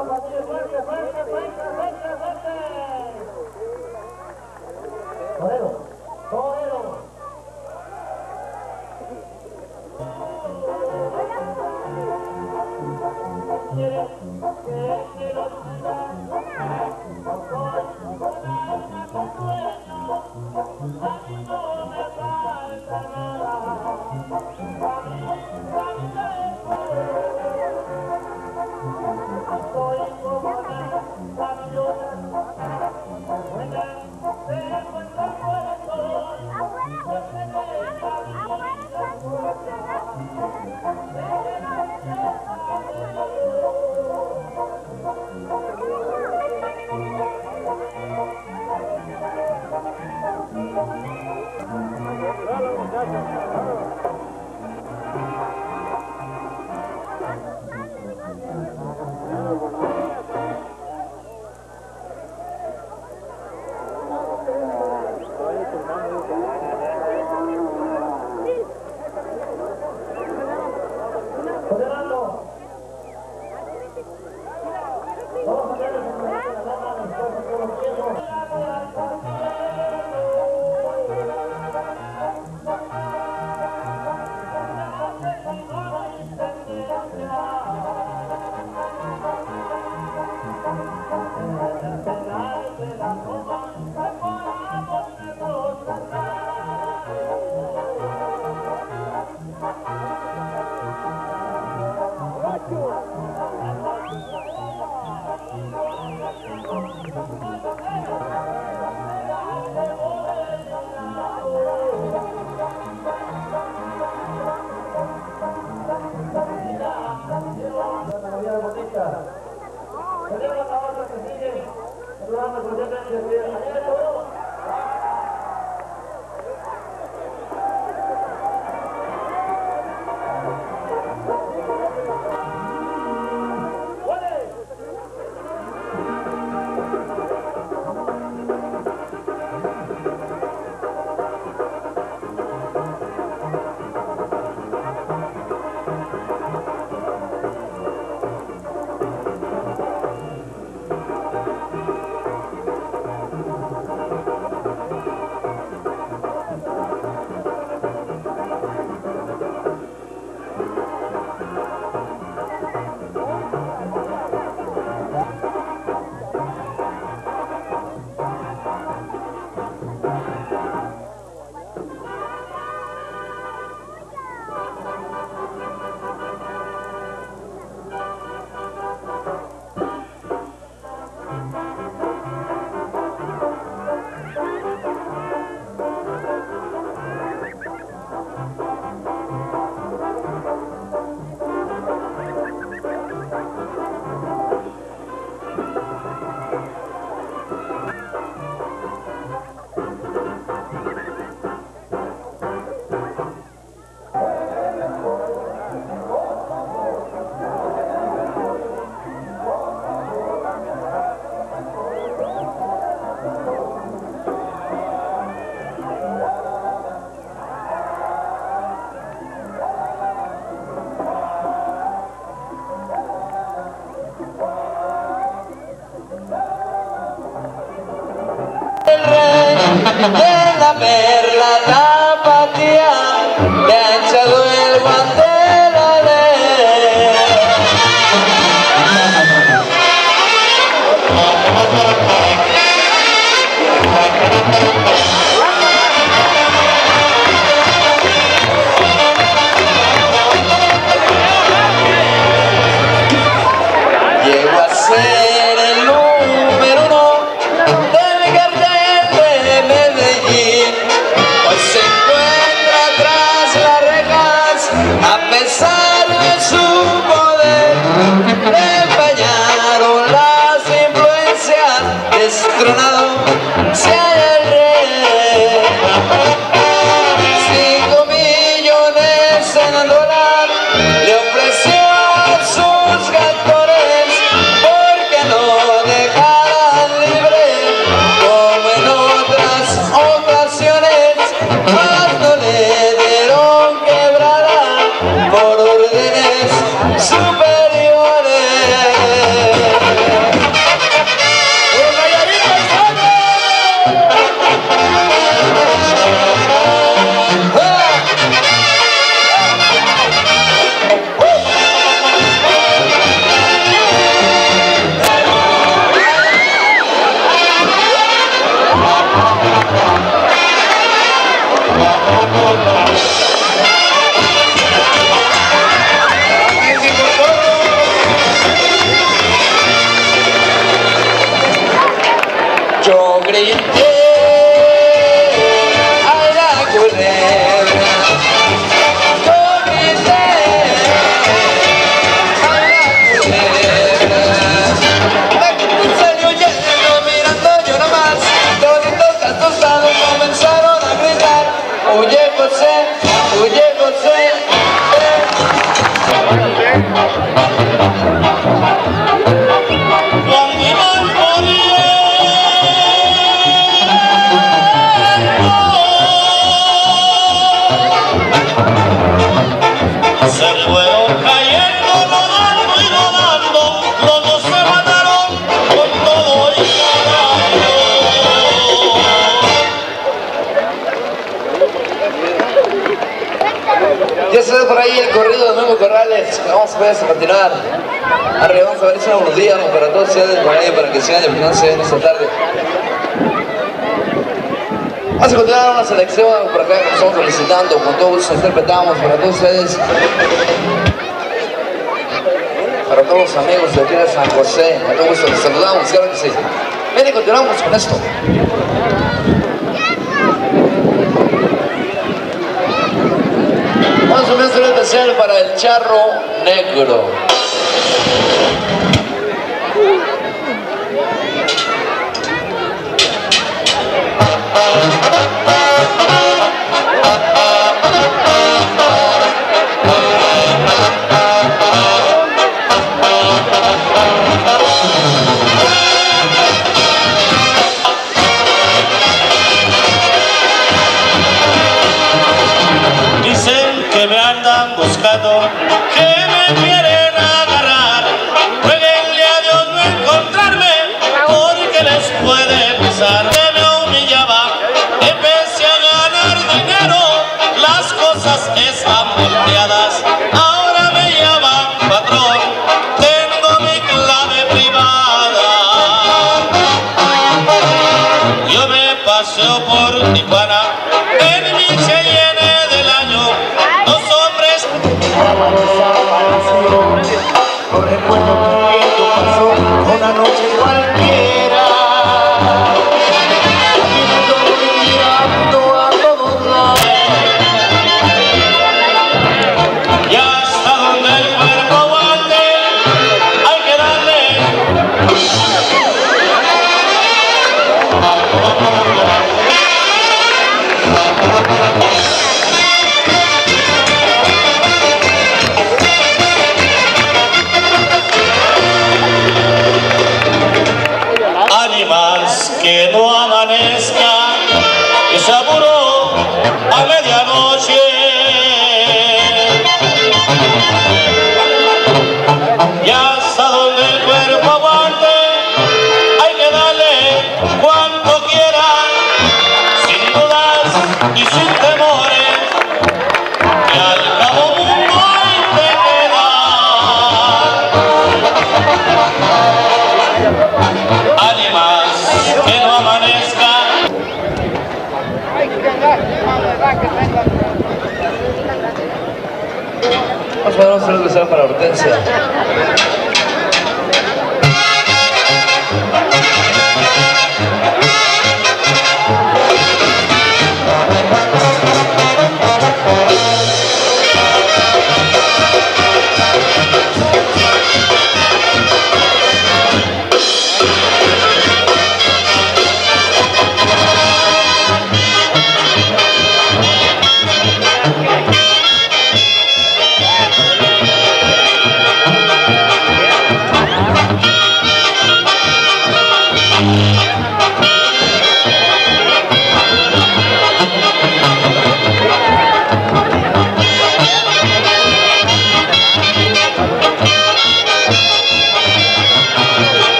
Un aplauso unos días para todos ustedes por ahí, para que sigan disfrutándose en esta tarde. Vamos a continuar una selección por acá que estamos solicitando, con todo gusto interpretamos para todos ustedes. Para todos los amigos de aquí de San José, a todo gusto les saludamos, claro que sí. Miren, continuamos con esto. Vamos a un especial para el charro negro. Están volteadas. Ahora me llaman patrón, tengo mi clave privada. Yo me paseo por Tijuana y sin temores, que al cabo mundo hay que quedar. Ánimas que no amanezca. Vamos a hacer un especial para Hortensia.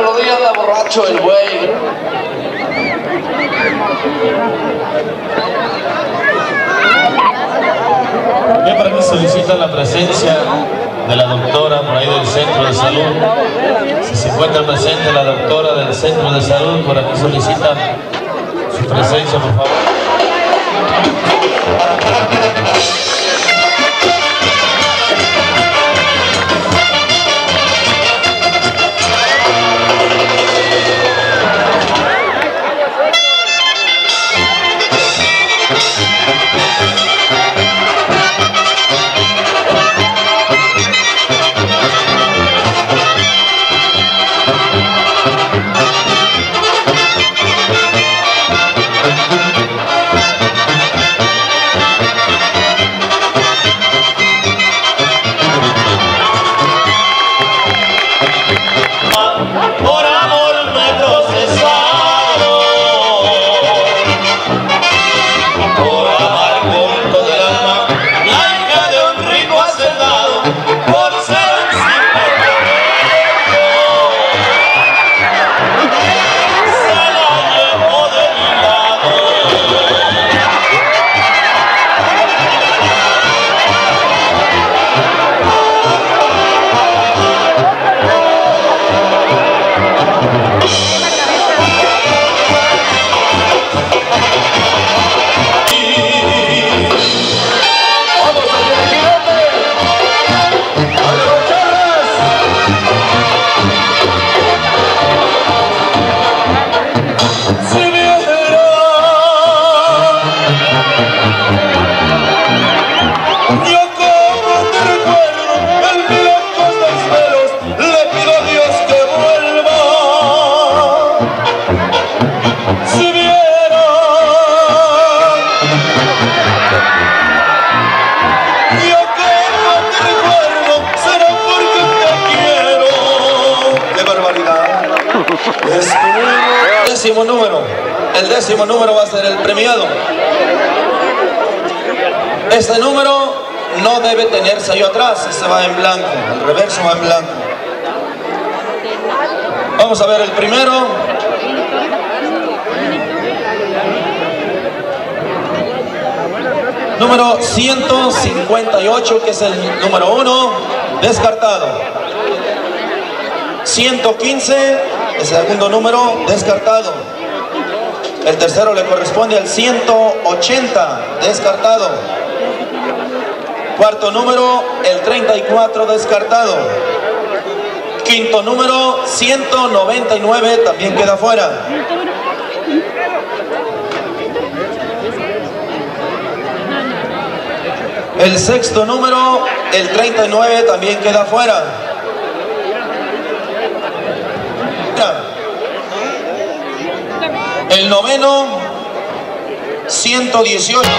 Lo día anda borracho el güey. Bien, para que solicitan la presencia de la doctora por ahí del centro de salud. Si se encuentra presente la doctora del centro de salud, por aquí solicitan su presencia, por favor. No debe tener sello atrás, este va en blanco, el reverso va en blanco. Vamos a ver el primero. Número 158, que es el número uno, descartado. 115, el segundo número, descartado. El tercero le corresponde al 180, descartado. Cuarto número, el 34, descartado. Quinto número, 199, también queda fuera. El sexto número, el 39, también queda fuera. El noveno, 118.